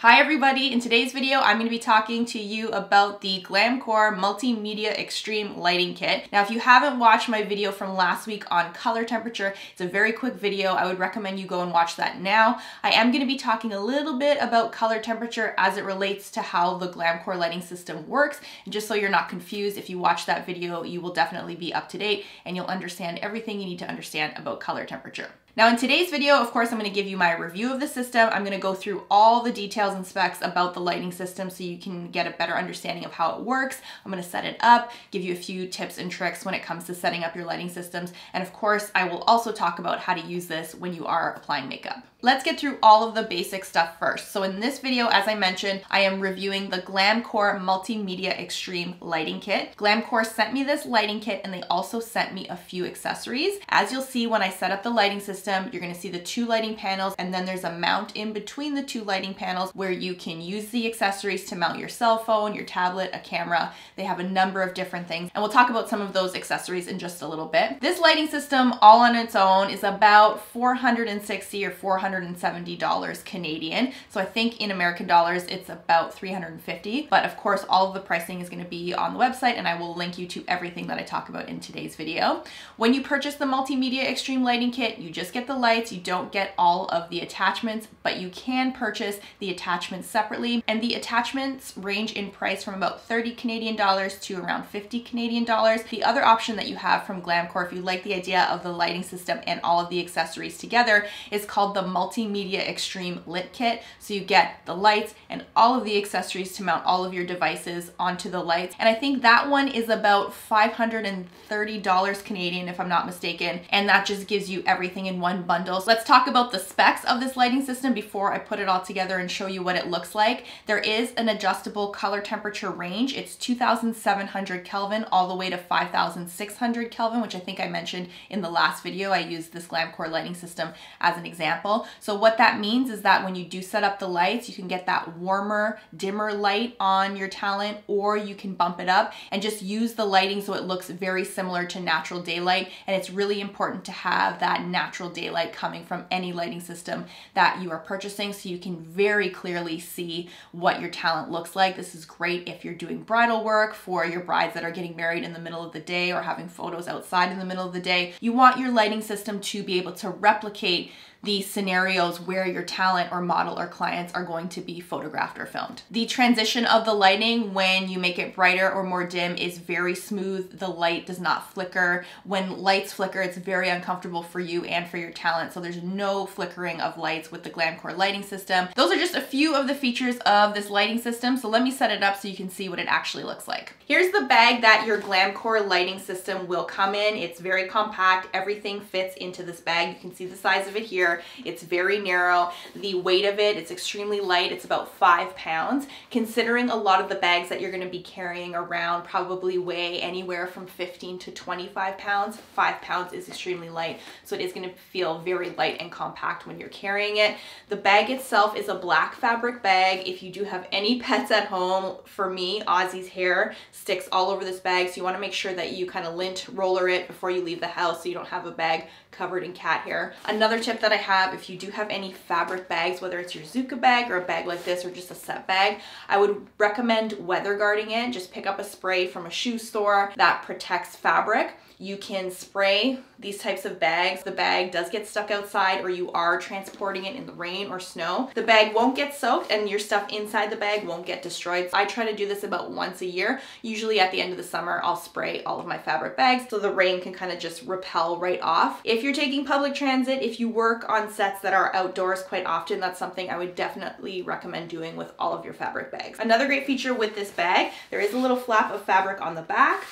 Hi everybody, in today's video I'm going to be talking to you about the Glamcor Multimedia Extreme Lighting Kit. Now if you haven't watched my video from last week on color temperature, it's a very quick video. I would recommend you go and watch that now. I am going to be talking a little bit about color temperature as it relates to how the Glamcor lighting system works. And just so you're not confused, if you watch that video, you will definitely be up to date and you'll understand everything you need to understand about color temperature. Now in today's video, of course, I'm gonna give you my review of the system. I'm gonna go through all the details and specs about the lighting system so you can get a better understanding of how it works. I'm gonna set it up, give you a few tips and tricks when it comes to setting up your lighting systems. And of course, I will also talk about how to use this when you are applying makeup. Let's get through all of the basic stuff first. So in this video, as I mentioned, I am reviewing the Glamcor Multimedia Extreme Lighting Kit. Glamcor sent me this lighting kit and they also sent me a few accessories. As you'll see when I set up the lighting system, you're gonna see the two lighting panels and then there's a mount in between the two lighting panels where you can use the accessories to mount your cell phone, your tablet, a camera. They have a number of different things and we'll talk about some of those accessories in just a little bit. This lighting system all on its own is about 460 or 400 $170 Canadian. So I think in American dollars, it's about 350. But of course, all of the pricing is gonna be on the website and I will link you to everything that I talk about in today's video. When you purchase the Multimedia Extreme Lighting Kit, you just get the lights, you don't get all of the attachments, but you can purchase the attachments separately. And the attachments range in price from about 30 Canadian dollars to around 50 Canadian dollars. The other option that you have from Glamcor, if you like the idea of the lighting system and all of the accessories together, is called the Multimedia Extreme Lit Kit. So you get the lights and all of the accessories to mount all of your devices onto the lights. And I think that one is about $530 Canadian if I'm not mistaken. And that just gives you everything in one bundle. So let's talk about the specs of this lighting system before I put it all together and show you what it looks like. There is an adjustable color temperature range. It's 2700 Kelvin all the way to 5600 Kelvin, which I think I mentioned in the last video. I used this Glamcor lighting system as an example. So what that means is that when you do set up the lights, you can get that warmer, dimmer light on your talent, or you can bump it up and just use the lighting so it looks very similar to natural daylight. And it's really important to have that natural daylight coming from any lighting system that you are purchasing so you can very clearly see what your talent looks like. This is great if you're doing bridal work for your brides that are getting married in the middle of the day or having photos outside in the middle of the day. You want your lighting system to be able to replicate the scenarios where your talent or model or clients are going to be photographed or filmed. The transition of the lighting when you make it brighter or more dim is very smooth. The light does not flicker. When lights flicker, it's very uncomfortable for you and for your talent. So there's no flickering of lights with the Glamcor lighting system. Those are just a few of the features of this lighting system. So let me set it up so you can see what it actually looks like. Here's the bag that your Glamcor lighting system will come in. It's very compact. Everything fits into this bag. You can see the size of it here. It's very narrow. The weight of it, it's extremely light. It's about five pounds. Considering a lot of the bags that you're gonna be carrying around probably weigh anywhere from 15 to 25 pounds, five pounds is extremely light. So it is gonna feel very light and compact when you're carrying it. The bag itself is a black fabric bag. If you do have any pets at home, for me, Ozzy's hair sticks all over this bag. So you wanna make sure that you kind of lint roller it before you leave the house so you don't have a bag covered in cat hair. Another tip that I have, if you do have any fabric bags, whether it's your Zuca bag or a bag like this or just a set bag, I would recommend weather guarding it. Just pick up a spray from a shoe store that protects fabric. You can spray these types of bags. The bag does get stuck outside or you are transporting it in the rain or snow. The bag won't get soaked and your stuff inside the bag won't get destroyed. I try to do this about once a year. Usually at the end of the summer, I'll spray all of my fabric bags so the rain can kind of just repel right off. If you're taking public transit, if you work on sets that are outdoors quite often, that's something I would definitely recommend doing with all of your fabric bags. Another great feature with this bag, there is a little flap of fabric on the back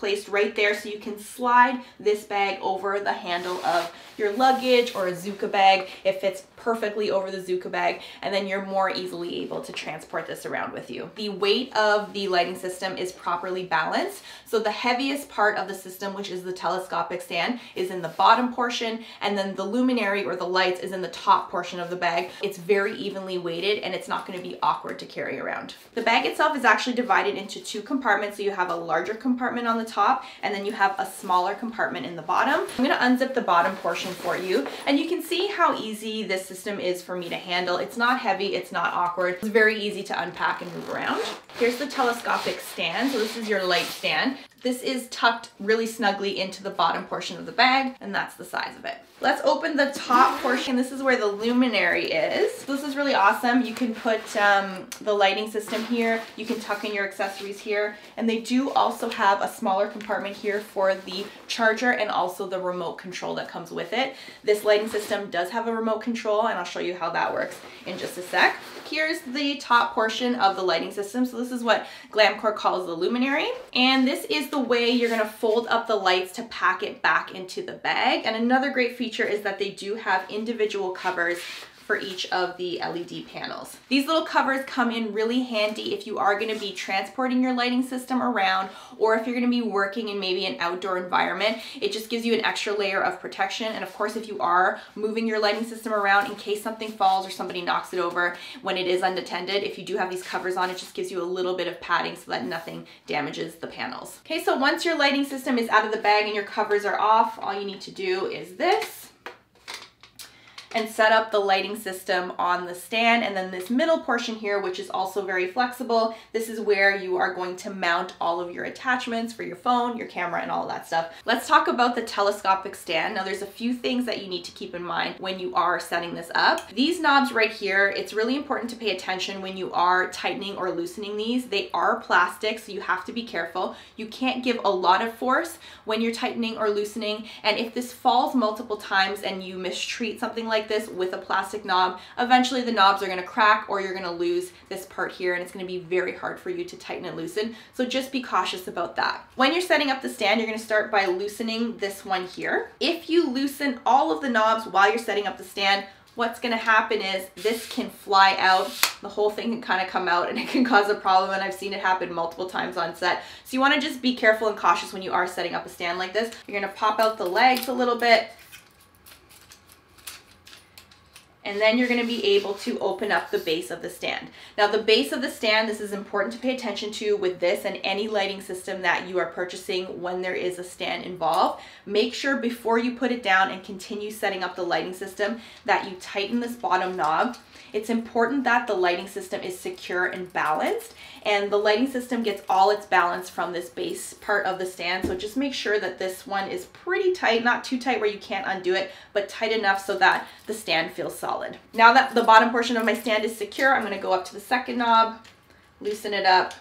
placed right there so you can slide this bag over the handle of your luggage or a Zuca bag. It fits perfectly over the Zuca bag and then you're more easily able to transport this around with you. The weight of the lighting system is properly balanced. So the heaviest part of the system, which is the telescopic stand, is in the bottom portion and then the luminary or the lights is in the top portion of the bag. It's very evenly weighted and it's not gonna be awkward to carry around. The bag itself is actually divided into two compartments. So you have a larger compartment on the top and then you have a smaller compartment in the bottom. I'm gonna unzip the bottom portion information for you. And you can see how easy this system is for me to handle. It's not heavy, it's not awkward. It's very easy to unpack and move around. Here's the telescopic stand. So this is your light stand. This is tucked really snugly into the bottom portion of the bag, and that's the size of it. Let's open the top portion. This is where the luminary is. This is really awesome. You can put um, the lighting system here. You can tuck in your accessories here. And they do also have a smaller compartment here for the charger and also the remote control that comes with it. This lighting system does have a remote control and I'll show you how that works in just a sec. Here's the top portion of the lighting system. So this is what Glamcor calls the luminary. And this is the way you're gonna fold up the lights to pack it back into the bag. And another great feature is that they do have individual covers for each of the LED panels. These little covers come in really handy if you are gonna be transporting your lighting system around or if you're gonna be working in maybe an outdoor environment. It just gives you an extra layer of protection. And of course, if you are moving your lighting system around in case something falls or somebody knocks it over when it is unattended, if you do have these covers on, it just gives you a little bit of padding so that nothing damages the panels. Okay, so once your lighting system is out of the bag and your covers are off, all you need to do is this and set up the lighting system on the stand. And then this middle portion here, which is also very flexible, this is where you are going to mount all of your attachments for your phone, your camera, and all that stuff. Let's talk about the telescopic stand. Now there's a few things that you need to keep in mind when you are setting this up. These knobs right here, it's really important to pay attention when you are tightening or loosening these. They are plastic, so you have to be careful. You can't give a lot of force when you're tightening or loosening. And if this falls multiple times and you mistreat something like like this with a plastic knob, eventually the knobs are gonna crack or you're gonna lose this part here and it's gonna be very hard for you to tighten and loosen. So just be cautious about that. When you're setting up the stand, you're gonna start by loosening this one here. If you loosen all of the knobs while you're setting up the stand, what's gonna happen is this can fly out, the whole thing can kind of come out and it can cause a problem and I've seen it happen multiple times on set. So you wanna just be careful and cautious when you are setting up a stand like this. You're gonna pop out the legs a little bit, and then you're gonna be able to open up the base of the stand. Now the base of the stand, this is important to pay attention to with this and any lighting system that you are purchasing when there is a stand involved. Make sure before you put it down and continue setting up the lighting system that you tighten this bottom knob it's important that the lighting system is secure and balanced and the lighting system gets all its balance from this base part of the stand. So just make sure that this one is pretty tight, not too tight where you can't undo it, but tight enough so that the stand feels solid. Now that the bottom portion of my stand is secure, I'm gonna go up to the second knob, loosen it up,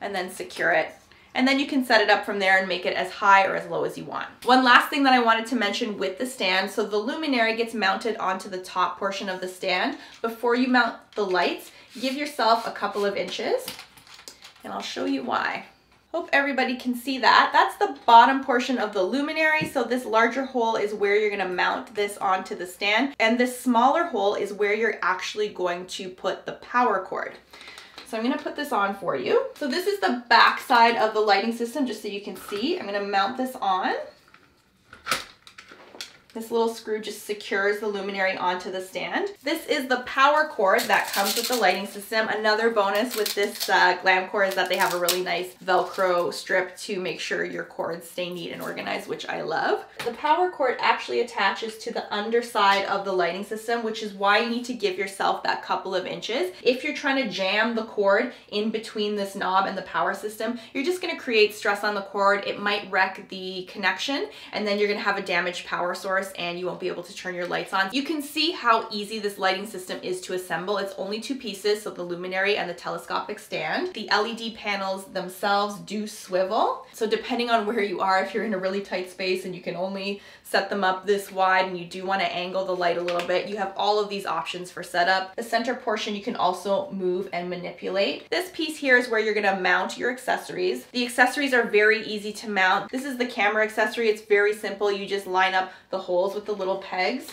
and then secure it and then you can set it up from there and make it as high or as low as you want. One last thing that I wanted to mention with the stand, so the luminary gets mounted onto the top portion of the stand. Before you mount the lights, give yourself a couple of inches, and I'll show you why. Hope everybody can see that. That's the bottom portion of the luminary. So this larger hole is where you're gonna mount this onto the stand. And this smaller hole is where you're actually going to put the power cord. So I'm gonna put this on for you. So this is the back side of the lighting system, just so you can see. I'm gonna mount this on. This little screw just secures the luminary onto the stand. This is the power cord that comes with the lighting system. Another bonus with this uh, Glamcor is that they have a really nice Velcro strip to make sure your cords stay neat and organized, which I love. The power cord actually attaches to the underside of the lighting system, which is why you need to give yourself that couple of inches. If you're trying to jam the cord in between this knob and the power system, you're just gonna create stress on the cord. It might wreck the connection, and then you're gonna have a damaged power source course, and you won't be able to turn your lights on. You can see how easy this lighting system is to assemble. It's only two pieces, so the luminary and the telescopic stand. The LED panels themselves do swivel. So depending on where you are, if you're in a really tight space and you can only set them up this wide and you do want to angle the light a little bit, you have all of these options for setup. The center portion you can also move and manipulate. This piece here is where you're going to mount your accessories. The accessories are very easy to mount. This is the camera accessory. It's very simple. You just line up the holes with the little pegs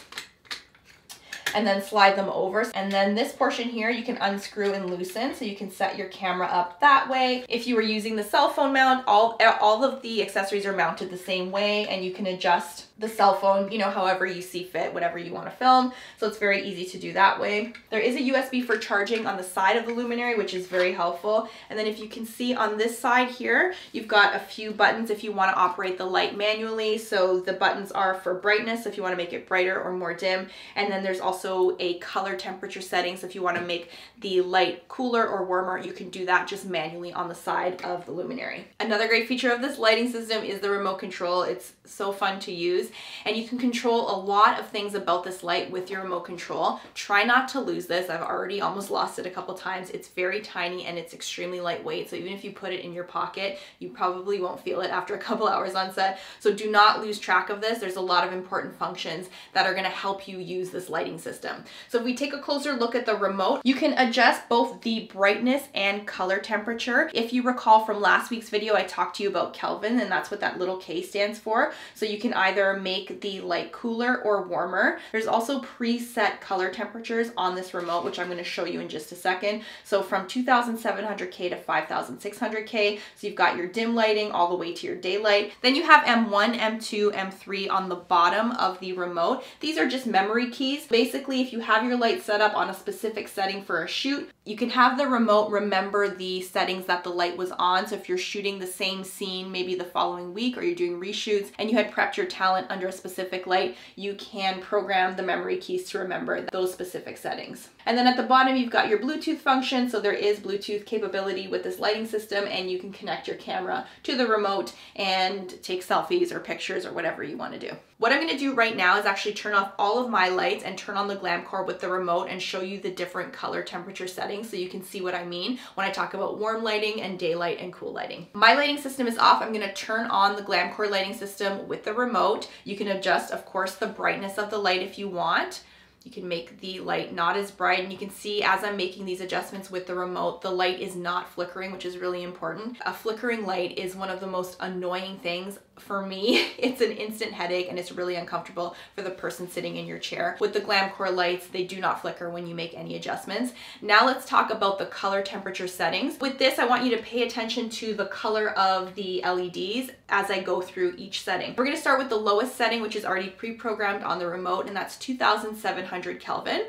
and then slide them over. And then this portion here, you can unscrew and loosen so you can set your camera up that way. If you were using the cell phone mount, all, all of the accessories are mounted the same way and you can adjust the cell phone, you know, however you see fit, whatever you want to film. So it's very easy to do that way. There is a USB for charging on the side of the luminary, which is very helpful. And then if you can see on this side here, you've got a few buttons if you want to operate the light manually. So the buttons are for brightness if you want to make it brighter or more dim. And then there's also a color temperature setting. So if you want to make the light cooler or warmer, you can do that just manually on the side of the luminary. Another great feature of this lighting system is the remote control. It's so fun to use and you can control a lot of things about this light with your remote control. Try not to lose this. I've already almost lost it a couple times. It's very tiny and it's extremely lightweight. So even if you put it in your pocket, you probably won't feel it after a couple hours on set. So do not lose track of this. There's a lot of important functions that are gonna help you use this lighting system. So if we take a closer look at the remote, you can adjust both the brightness and color temperature. If you recall from last week's video, I talked to you about Kelvin and that's what that little K stands for. So you can either make the light cooler or warmer. There's also preset color temperatures on this remote, which I'm gonna show you in just a second. So from 2700K to 5600K. So you've got your dim lighting all the way to your daylight. Then you have M1, M2, M3 on the bottom of the remote. These are just memory keys. Basically, if you have your light set up on a specific setting for a shoot, you can have the remote remember the settings that the light was on. So if you're shooting the same scene maybe the following week or you're doing reshoots and you had prepped your talent under a specific light, you can program the memory keys to remember those specific settings. And then at the bottom, you've got your Bluetooth function. So there is Bluetooth capability with this lighting system and you can connect your camera to the remote and take selfies or pictures or whatever you want to do. What I'm going to do right now is actually turn off all of my lights and turn on the Glamcor with the remote and show you the different color temperature settings so you can see what I mean when I talk about warm lighting and daylight and cool lighting. My lighting system is off. I'm going to turn on the Glamcor lighting system with the remote. You can adjust, of course, the brightness of the light if you want. You can make the light not as bright and you can see as I'm making these adjustments with the remote, the light is not flickering, which is really important. A flickering light is one of the most annoying things for me. It's an instant headache and it's really uncomfortable for the person sitting in your chair. With the Glamcor lights, they do not flicker when you make any adjustments. Now let's talk about the color temperature settings. With this, I want you to pay attention to the color of the LEDs as I go through each setting. We're gonna start with the lowest setting, which is already pre-programmed on the remote, and that's 2700 Kelvin.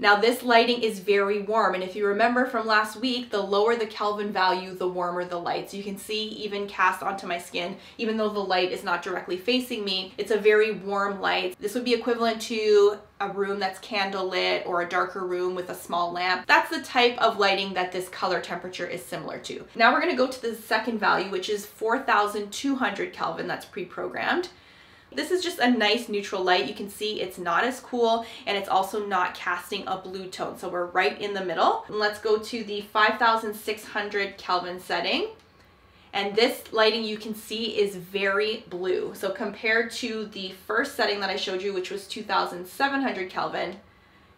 Now this lighting is very warm and if you remember from last week, the lower the Kelvin value, the warmer the light. So you can see even cast onto my skin, even though the light is not directly facing me, it's a very warm light. This would be equivalent to a room that's candle lit or a darker room with a small lamp. That's the type of lighting that this color temperature is similar to. Now we're gonna go to the second value, which is 4,200 Kelvin, that's pre-programmed. This is just a nice neutral light. You can see it's not as cool and it's also not casting a blue tone. So we're right in the middle. And let's go to the 5600 Kelvin setting. And this lighting you can see is very blue. So compared to the first setting that I showed you, which was 2700 Kelvin,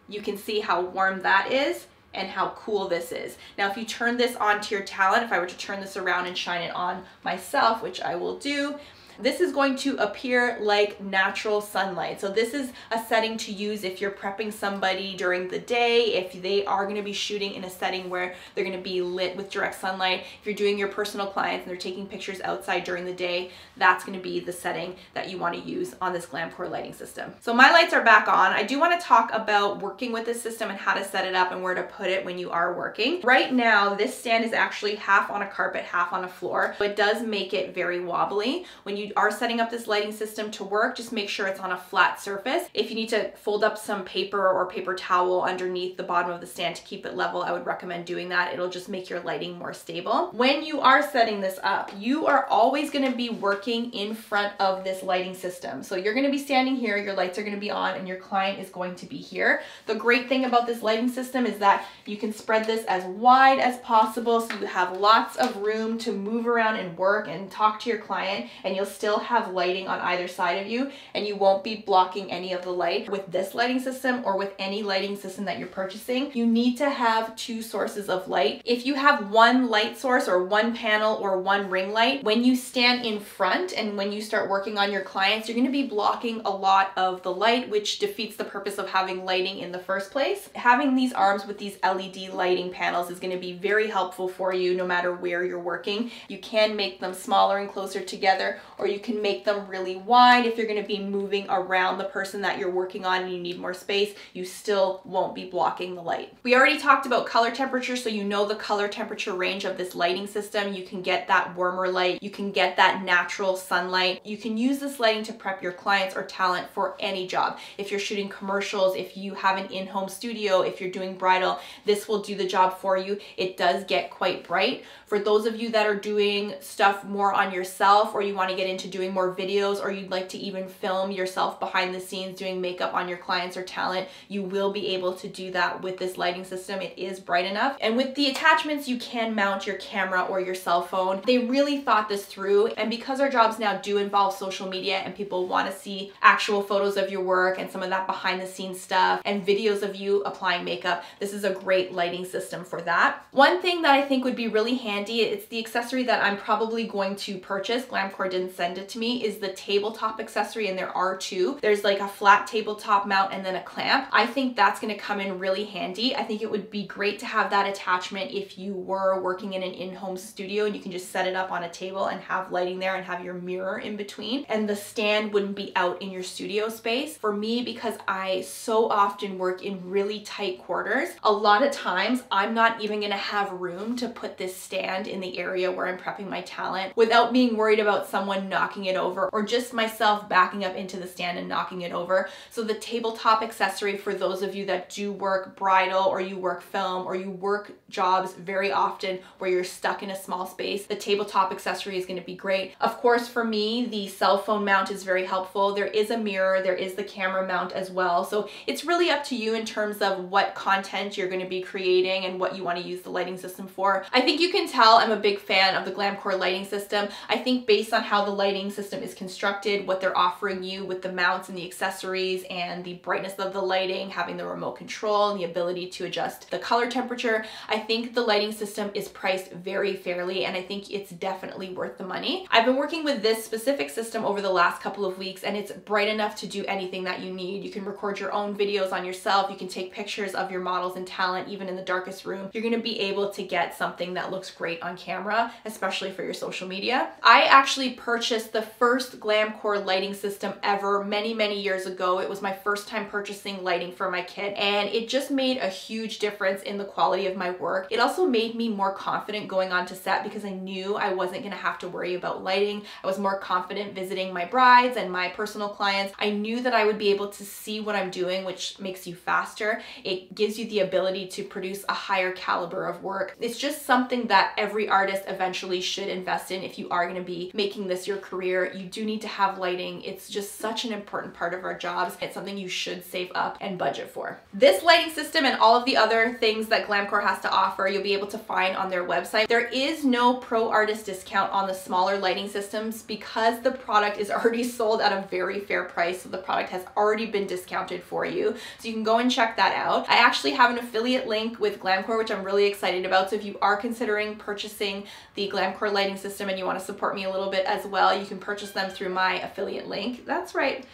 you can see how warm that is and how cool this is. Now, if you turn this on to your talent, if I were to turn this around and shine it on myself, which I will do, this is going to appear like natural sunlight. So this is a setting to use if you're prepping somebody during the day, if they are gonna be shooting in a setting where they're gonna be lit with direct sunlight. If you're doing your personal clients and they're taking pictures outside during the day, that's gonna be the setting that you wanna use on this Glamcor lighting system. So my lights are back on. I do wanna talk about working with this system and how to set it up and where to put it when you are working. Right now, this stand is actually half on a carpet, half on a floor. It does make it very wobbly. When you you are setting up this lighting system to work, just make sure it's on a flat surface. If you need to fold up some paper or paper towel underneath the bottom of the stand to keep it level, I would recommend doing that. It'll just make your lighting more stable. When you are setting this up, you are always gonna be working in front of this lighting system. So you're gonna be standing here, your lights are gonna be on, and your client is going to be here. The great thing about this lighting system is that you can spread this as wide as possible so you have lots of room to move around and work and talk to your client and you'll still have lighting on either side of you and you won't be blocking any of the light. With this lighting system or with any lighting system that you're purchasing, you need to have two sources of light. If you have one light source or one panel or one ring light, when you stand in front and when you start working on your clients, you're gonna be blocking a lot of the light, which defeats the purpose of having lighting in the first place. Having these arms with these LED lighting panels is gonna be very helpful for you no matter where you're working. You can make them smaller and closer together or you can make them really wide if you're gonna be moving around the person that you're working on and you need more space, you still won't be blocking the light. We already talked about color temperature, so you know the color temperature range of this lighting system. You can get that warmer light, you can get that natural sunlight. You can use this lighting to prep your clients or talent for any job. If you're shooting commercials, if you have an in-home studio, if you're doing bridal, this will do the job for you. It does get quite bright. For those of you that are doing stuff more on yourself or you want to get into doing more videos or you'd like to even film yourself behind the scenes doing makeup on your clients or talent, you will be able to do that with this lighting system. It is bright enough. And with the attachments, you can mount your camera or your cell phone. They really thought this through. And because our jobs now do involve social media and people want to see actual photos of your work and some of that behind the scenes stuff and videos of you applying makeup, this is a great lighting system for that. One thing that I think would be really handy, it's the accessory that I'm probably going to purchase. Glamcor didn't send it to me, is the tabletop accessory and there are two. There's like a flat tabletop mount and then a clamp. I think that's gonna come in really handy. I think it would be great to have that attachment if you were working in an in-home studio and you can just set it up on a table and have lighting there and have your mirror in between and the stand wouldn't be out in your studio space. For me, because I so often work in really tight quarters, a lot of times I'm not even gonna have room to put this stand in the area where I'm prepping my talent without being worried about someone knocking it over or just myself backing up into the stand and knocking it over. So the tabletop accessory for those of you that do work bridal or you work film or you work jobs very often where you're stuck in a small space, the tabletop accessory is gonna be great. Of course, for me, the cell phone mount is very helpful. There is a mirror, there is the camera mount as well. So it's really up to you in terms of what content you're gonna be creating and what you wanna use the lighting system for. I think you can tell I'm a big fan of the Glamcor lighting system. I think based on how the lighting system is constructed, what they're offering you with the mounts and the accessories and the brightness of the lighting, having the remote control and the ability to adjust the color temperature, I think the lighting system is priced very fairly and I think it's definitely worth the money. I've been working with this specific system over the last couple of weeks and it's bright enough to do anything that you need. You can record your own videos on yourself, you can take pictures of your models and talent even in the darkest room. You're gonna be able to get something that looks great on camera, especially for your social media. I actually purchased the first Glamcor lighting system ever many, many years ago. It was my first time purchasing lighting for my kit and it just made a huge difference in the quality of my work. It also made me more confident going on to set because I knew I wasn't gonna have to worry about lighting. I was more confident visiting my brides and my personal clients. I knew that I would be able to see what I'm doing, which makes you faster. It gives you the ability to produce a higher caliber of work. It's just something that every artist eventually should invest in if you are gonna be making this your career. You do need to have lighting. It's just such an important part of our jobs. It's something you should save up and budget for. This lighting system and all of the other things that Glamcor has to offer, you'll be able to find on their website. There is no pro artist discount on the smaller lighting systems because the product is already sold at a very fair price. So the product has already been discounted for you. So you can go and check that out. I actually have an affiliate link with Glamcor, which I'm really excited about. So if you are considering purchasing the Glamcor lighting system and you want to support me a little bit as well, you can purchase them through my affiliate link. That's right.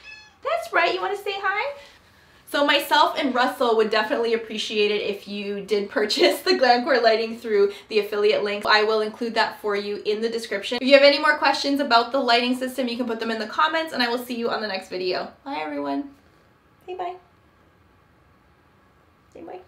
That's right. You want to say hi? So myself and Russell would definitely appreciate it if you did purchase the Glamcor lighting through the affiliate link. I will include that for you in the description. If you have any more questions about the lighting system, you can put them in the comments and I will see you on the next video. Bye everyone. Say bye. Say bye.